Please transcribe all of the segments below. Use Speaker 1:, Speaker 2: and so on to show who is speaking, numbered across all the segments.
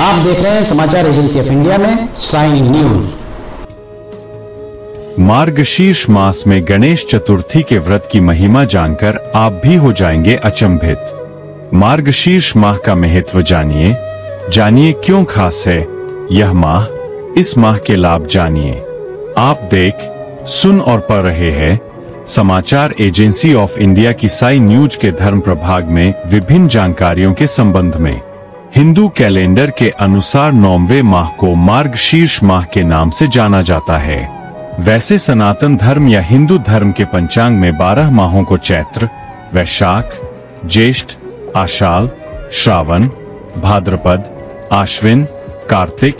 Speaker 1: आप देख रहे हैं समाचार एजेंसी ऑफ़ इंडिया में साइन न्यूज़।
Speaker 2: मार्गशीर्ष मास में गणेश चतुर्थी के व्रत की महिमा जानकर आप भी हो जाएँगे अचंभित। मार्गशीर्ष माह का महत्व जानिए। जानिए क्यों खास है यह माह? इस माह के लाभ जानिए। आप देख, सुन और पढ़ रहे हैं समाचार एजेंसी ऑफ़ इंडिया की साई न्यूज़ के धर्म प्रभाग में विभिन्न जानकारियों के संबंध में। हिंदू कैलेंडर के अनुसार नौवे माह को मार्गशीर्ष माह के नाम से जाना जाता है। वैसे सनातन धर्म या हिंदू धर्म के पंचांग में बारह माहों को चैत्र, वैशाख, ज्येष्ठ, आषाढ़, श्रावण, भाद्रपद, आश्विन, कार्तिक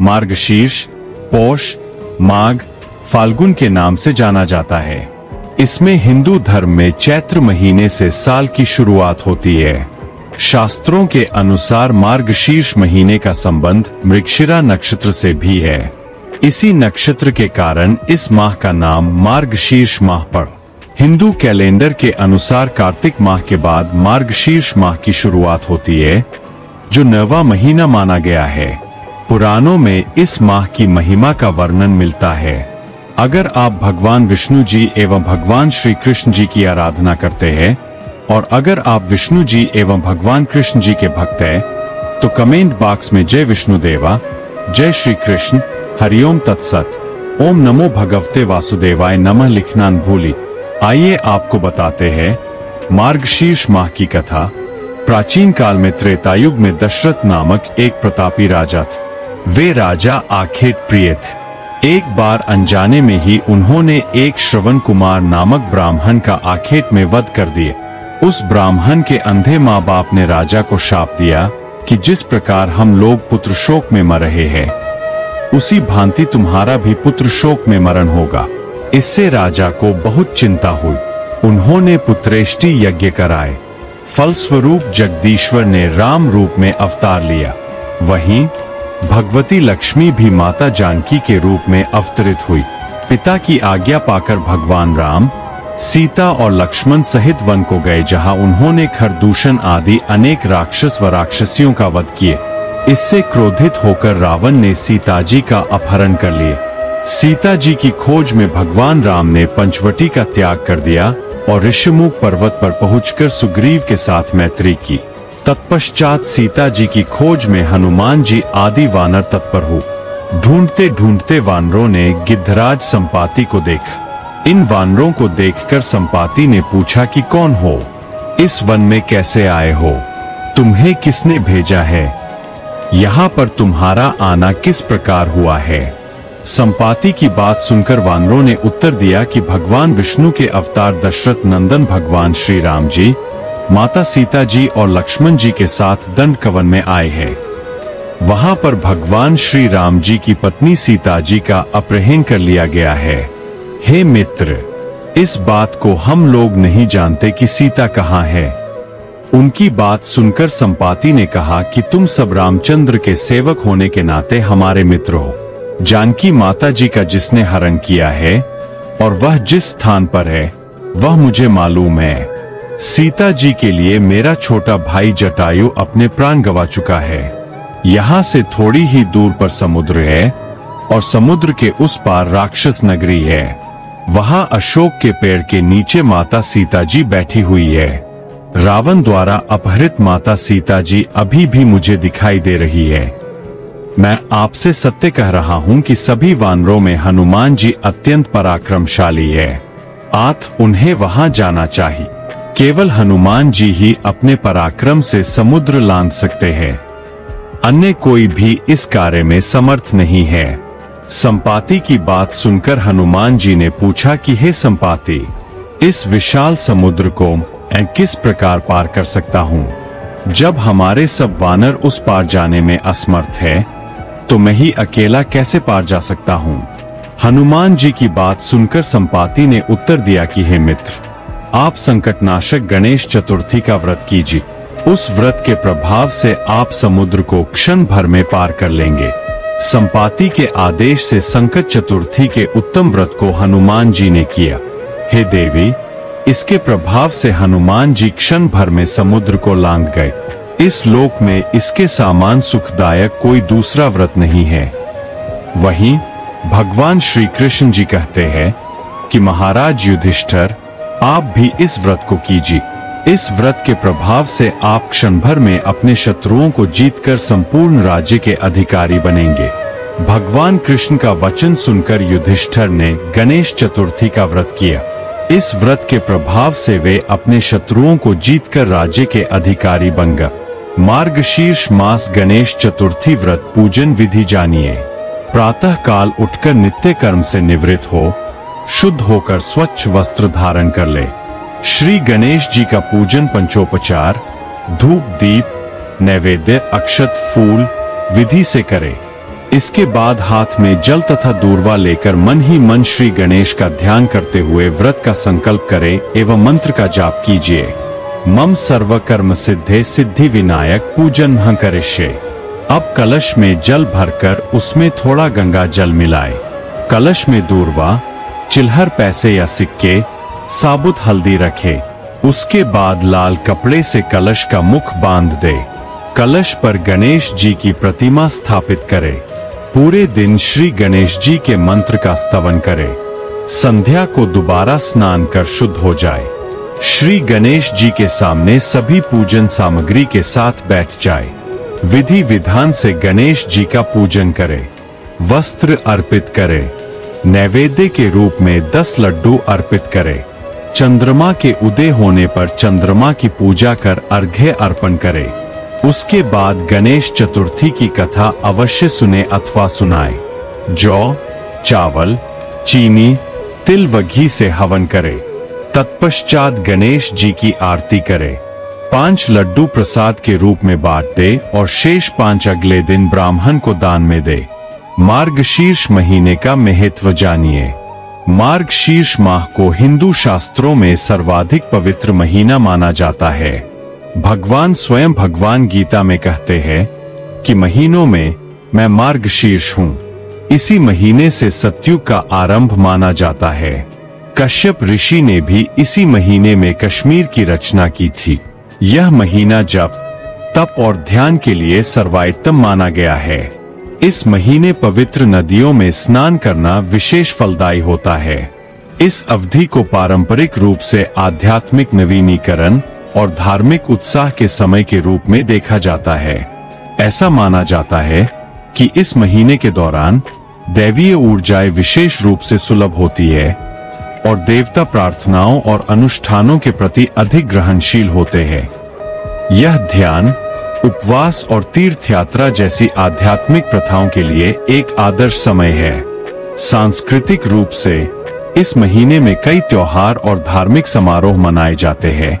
Speaker 2: मार्गशीर्ष पौष, माघ, फाल्गुन के नाम से जाना जाता है। इसमें हिंदू धर्म में चैत्र महीने से साल की शुरुआत होती है। शास्त्रों के अनुसार मार्गशीर्ष महीने का संबंध मृक्षिरा नक्षत्र से भी है। इसी नक्षत्र के कारण इस माह का नाम मार्गशीर्ष माह पड़। हिंदू कैलेंडर के अनुसार कार्तिक माह के बाद मार्गशीर्ष माह की शुरुआत होती है, जो नवा महीना माना गया है। पुराणों में इस माह की महिमा का वर्णन मिलता है। अगर आप भगवान विष्णु जी एवं भगवान श्री कृष्ण जी की आराधना करते हैं और अगर आप विष्णु जी एवं भगवान कृष्ण जी के भक्त हैं तो कमेंट बॉक्स में जय विष्णु देवा, जय श्री कृष्ण, हरिओम तत्सत, ओम नमो भगवते वासुदेवाय नमः लिखना भूली। आइए आपको बताते हैं, मार्गशीर्ष माह की कथा, प्राचीन काल में त्रेतायुग में दशरथ नामक एक प्रतापी राजा थे। वे राजा आखेट प्रिय थे। एक बार अनजाने में ही उन्होंने एक श्रवण कुमार नामक ब्राह्मण का आखेट में वध कर दिए। उस ब्राह्मण के अंधे माँ बाप ने राजा को शाप दिया कि जिस प्रकार हम लोग पुत्र शोक में मर रहे हैं, उसी भांति तुम्हारा भी पुत्र शोक में मरण होगा। इससे राजा को बहुत चिंता हुई। उन्होंने पुत्रेष्टि यज्ञ कराए। फलस्वरूप जगदीश्वर ने राम रूप में अवतार लिया। वहीं भगवती लक्ष्मी भी माता जानकी के रूप में अवतरित हुई। पिता की आज्ञा पाकर भगवान राम सीता और लक्ष्मण सहित वन को गए, जहाँ उन्होंने खरदूषण आदि अनेक राक्षस व राक्षसियों का वध किए। इससे क्रोधित होकर रावण ने सीता जी का अपहरण कर लिए। सीता जी की खोज में भगवान राम ने पंचवटी का त्याग कर दिया और ऋषिमुख पर्वत पर पहुंचकर सुग्रीव के साथ मैत्री की। तत्पश्चात सीता जी की खोज में हनुमान जी आदि वानर तत्पर हो। ढूंढते ढूंढते वानरों ने गिद्धराज संपाति को देखा। इन वानरों को देखकर संपाति ने पूछा कि कौन हो? इस वन में कैसे आए हो? तुम्हें किसने भेजा है? यहाँ पर तुम्हारा आना किस प्रकार हुआ है? संपाति की बात सुनकर वानरों ने उत्तर दिया कि भगवान विष्णु के अवतार दशरथ नंदन भगवान श्री राम जी, माता सीता जी और लक्ष्मण जी के साथ दंड कवन में आए हैं। वहाँ पर भगवान श्री राम जी की पत्नी सीता जी का अपहरण कर लिया गया है। हे मित्र, इस बात को हम लोग नहीं जानते कि सीता कहाँ है। उनकी बात सुनकर संपाति ने कहा कि तुम सब रामचंद्र के सेवक होने के नाते हमारे मित्र हो। जानकी माता जी का जिसने हरण किया है, और वह जिस स्थान पर है, वह मुझे मालूम है। सीता जी के लिए मेरा छोटा भाई जटायु अपने प्राण गवा चुका है। यहाँ से थोड़ी ही दूर पर समुद्र है, और समुद्र के उस पार राक्षस नगरी है। वहाँ अशोक के पेड़ के नीचे माता सीता जी बैठी हुई है। रावण द्वारा अपहरित माता सीता जी अभी भी मुझे दिखाई दे रही है। मैं आपसे सत्य कह रहा हूँ कि सभी वानरों में हनुमान जी अत्यंत पराक्रमशाली है। आत उन्हें वहाँ जाना चाहिए। केवल हनुमान जी ही अपने पराक्रम से समुद्र लांद सकते हैं। अन्य कोई भी इस कार्य में समर्थ नहीं है। संपाति की बात सुनकर हनुमान जी ने पूछा कि, हे संपाति, इस विशाल समुद्र को मैं किस प्रकार पार कर सकता हूँ? जब हमारे सब वानर उस पार जाने में असमर्थ है तो मैं ही अकेला कैसे पार जा सकता हूँ? हनुमान जी की बात सुनकर संपाति ने उत्तर दिया कि, हे मित्र, आप संकटनाशक गणेश चतुर्थी का व्रत कीजिए। उस व्रत के प्रभाव से आप समुद्र को क्षण भर में पार कर लेंगे। संपाति के आदेश से संकट चतुर्थी के उत्तम व्रत को हनुमान जी ने किया। हे देवी, इसके प्रभाव से हनुमान जी क्षण भर में समुद्र को लांग गए। इस लोक में इसके सामान सुखदायक कोई दूसरा व्रत नहीं है। वहीं, भगवान श्री कृष्ण जी कहते हैं कि महाराज युधिष्ठर, आप भी इस व्रत को कीजिए। इस व्रत के प्रभाव से आप क्षण भर में अपने शत्रुओं को जीतकर संपूर्ण राज्य के अधिकारी बनेंगे। भगवान कृष्ण का वचन सुनकर युधिष्ठर ने गणेश चतुर्थी का व्रत किया। इस व्रत के प्रभाव से वे अपने शत्रुओं को जीतकर राज्य के अधिकारी बन गए मार्गशीर्ष मास गणेश चतुर्थी व्रत पूजन विधि जानिए। प्रातः काल उठकर नित्य कर्म से निवृत्त हो, शुद्ध होकर स्वच्छ वस्त्र धारण कर ले। श्री गणेश जी का पूजन पंचोपचार, धूप दीप, नैवेद्य, अक्षत, फूल, विधि से करे। इसके बाद हाथ में जल तथा दूरवा लेकर मन ही मन श्री गणेश का ध्यान करते हुए व्रत का संकल्प करे एवं मंत्र का जाप कीजिए। मम सर्व कर्म सिद्धे सिद्धि विनायक पूजन करिष्ये। अब कलश में जल भरकर उसमें थोड़ा गंगा जल मिलाए। कलश में दूरवा, चिल्हर पैसे या सिक्के साबुत हल्दी रखे। उसके बाद लाल कपड़े से कलश का मुख बाँध दे। कलश पर गणेश जी की प्रतिमा स्थापित करे। पूरे दिन श्री गणेश जी के मंत्र का स्तवन करे। संध्या को दोबारा स्नान कर शुद्ध हो जाए। श्री गणेश जी के सामने सभी पूजन सामग्री के साथ बैठ जाए। विधि विधान से गणेश जी का पूजन करे। वस्त्र अर्पित करे। नैवेद्य के रूप में दस लड्डू अर्पित करे। चंद्रमा के उदय होने पर चंद्रमा की पूजा कर अर्घ्य अर्पण करे। उसके बाद गणेश चतुर्थी की कथा अवश्य सुने अथवा सुनाए। जौ, चावल, चीनी, तिल व घी से हवन करे। तत्पश्चात गणेश जी की आरती करे। पाँच लड्डू प्रसाद के रूप में बांट दे और शेष पाँच अगले दिन ब्राह्मण को दान में दे। मार्गशीर्ष महीने का महत्व जानिए। मार्गशीर्ष माह को हिंदू शास्त्रों में सर्वाधिक पवित्र महीना माना जाता है। भगवान स्वयं भगवान गीता में कहते हैं कि महीनों में मैं मार्ग शीर्ष हूँ। इसी महीने से सत्यु का आरंभ माना जाता है। कश्यप ऋषि ने भी इसी महीने में कश्मीर की रचना की थी। यह महीना जप, तप और ध्यान के लिए सर्वाइतम माना गया है। इस महीने पवित्र नदियों में स्नान करना विशेष फलदायी होता है। इस अवधि को पारंपरिक रूप से आध्यात्मिक नवीनीकरण और धार्मिक उत्साह के समय के रूप में देखा जाता है। ऐसा माना जाता है कि इस महीने के दौरान दैवीय ऊर्जाएँ विशेष रूप से सुलभ होती है और देवता प्रार्थनाओं और अनुष्ठानों के प्रति अधिक ग्रहणशील होते हैं। यह ध्यान उपवास और तीर्थ यात्रा जैसी आध्यात्मिक प्रथाओं के लिए एक आदर्श समय है। सांस्कृतिक रूप से, इस महीने में कई त्योहार और धार्मिक समारोह मनाए जाते हैं,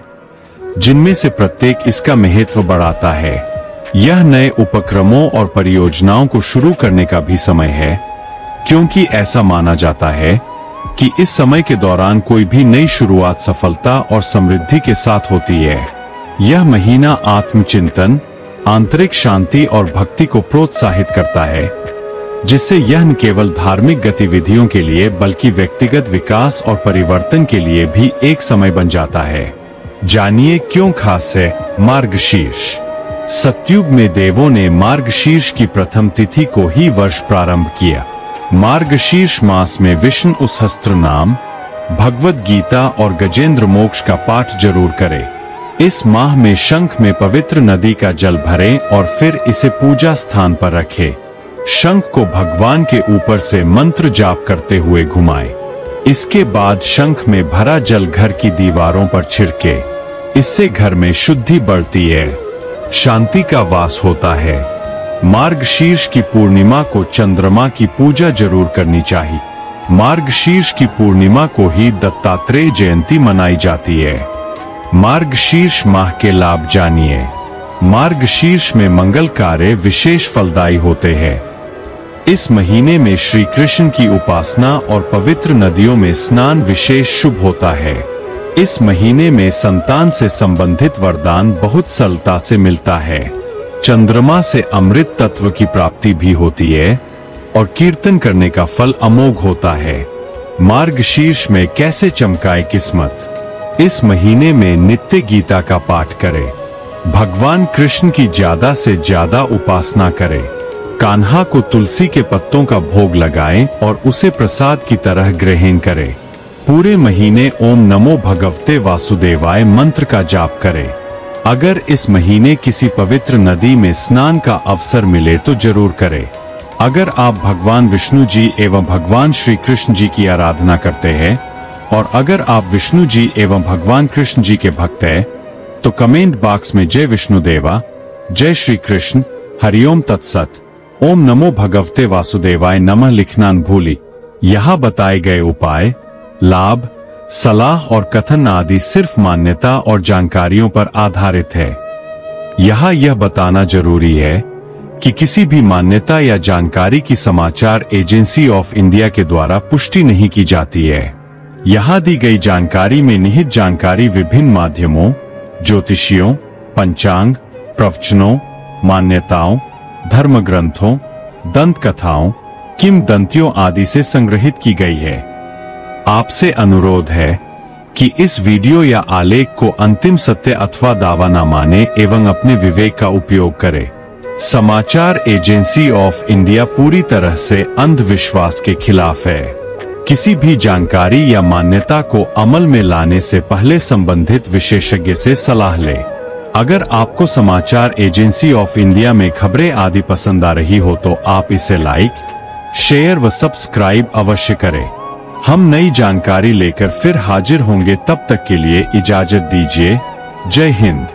Speaker 2: जिनमें से प्रत्येक इसका महत्व बढ़ाता है। यह नए उपक्रमों और परियोजनाओं को शुरू करने का भी समय है, क्योंकि ऐसा माना जाता है कि इस समय के दौरान कोई भी नई शुरुआत सफलता और समृद्धि के साथ होती है। यह महीना आत्मचिंतन आंतरिक शांति और भक्ति को प्रोत्साहित करता है, जिससे यह न केवल धार्मिक गतिविधियों के लिए, बल्कि व्यक्तिगत विकास और परिवर्तन के लिए भी एक समय बन जाता है। जानिए क्यों खास है मार्गशीर्ष। सत्युग में देवों ने मार्गशीर्ष की प्रथम तिथि को ही वर्ष प्रारंभ किया। मार्गशीर्ष मास में विष्णु उस हस्त्र नाम भगवत गीता और गजेंद्र मोक्ष का पाठ ज़रूर करें। इस माह में शंख में पवित्र नदी का जल भरें और फिर इसे पूजा स्थान पर रखें। शंख को भगवान के ऊपर से मंत्र जाप करते हुए घुमाएँ। इसके बाद शंख में भरा जल घर की दीवारों पर छिड़के। इससे घर में शुद्धि बढ़ती है। शांति का वास होता है। मार्गशीर्ष की पूर्णिमा को चंद्रमा की पूजा ज़रूर करनी चाहिए। मार्गशीर्ष की पूर्णिमा को ही दत्तात्रेय जयंती मनाई जाती है। मार्गशीर्ष माह के लाभ जानिए। मार्गशीर्ष में मंगल कार्य विशेष फलदायी होते हैं। इस महीने में श्री कृष्ण की उपासना और पवित्र नदियों में स्नान विशेष शुभ होता है। इस महीने में संतान से संबंधित वरदान बहुत सरलता से मिलता है। चंद्रमा से अमृत तत्व की प्राप्ति भी होती है और कीर्तन करने का फल अमोघ होता है। मार्गशीर्ष में कैसे चमकाए किस्मत? इस महीने में नित्य गीता का पाठ करें। भगवान कृष्ण की ज़्यादा से ज़्यादा उपासना करें। कान्हा को तुलसी के पत्तों का भोग लगाएँ और उसे प्रसाद की तरह ग्रहण करें। पूरे महीने ओम नमो भगवते वासुदेवाय मंत्र का जाप करें। अगर इस महीने किसी पवित्र नदी में स्नान का अवसर मिले तो ज़रूर करें। अगर आप भगवान विष्णु जी एवं भगवान श्री कृष्ण जी की आराधना करते हैं और अगर आप विष्णु जी एवं भगवान कृष्ण जी के भक्त हैं तो कमेंट बॉक्स में जय विष्णु देवा, जय श्री कृष्ण, हरिओम तत्सत, ओम नमो भगवते वासुदेवाय नमः लिखना भूली। यहाँ बताए गए उपाय, लाभ, सलाह और कथन आदि सिर्फ़ मान्यता और जानकारियों पर आधारित है। यहाँ यह बताना ज़रूरी है कि किसी भी मान्यता या जानकारी की समाचार एजेंसी ऑफ़ इंडिया के द्वारा पुष्टि नहीं की जाती है। यहाँ दी गई जानकारी में निहित जानकारी विभिन्न माध्यमों, ज्योतिषियों, पंचांग, प्रवचनों, मान्यताओं धर्म ग्रंथों दंत कथाओं किम दंतियों आदि से संग्रहित की गई है। आपसे अनुरोध है कि इस वीडियो या आलेख को अंतिम सत्य अथवा दावा न माने एवं अपने विवेक का उपयोग करें। समाचार एजेंसी ऑफ़ इंडिया पूरी तरह से अंधविश्वास के खिलाफ है। किसी भी जानकारी या मान्यता को अमल में लाने से पहले संबंधित विशेषज्ञ से सलाह लें। अगर आपको समाचार एजेंसी ऑफ़ इंडिया में खबरें आदि पसंद आ रही हो तो आप इसे लाइक, शेयर व सब्सक्राइब अवश्य करें। हम नई जानकारी लेकर फिर हाजिर होंगे तब तक के लिए इजाज़त दीजिए। जय हिंद।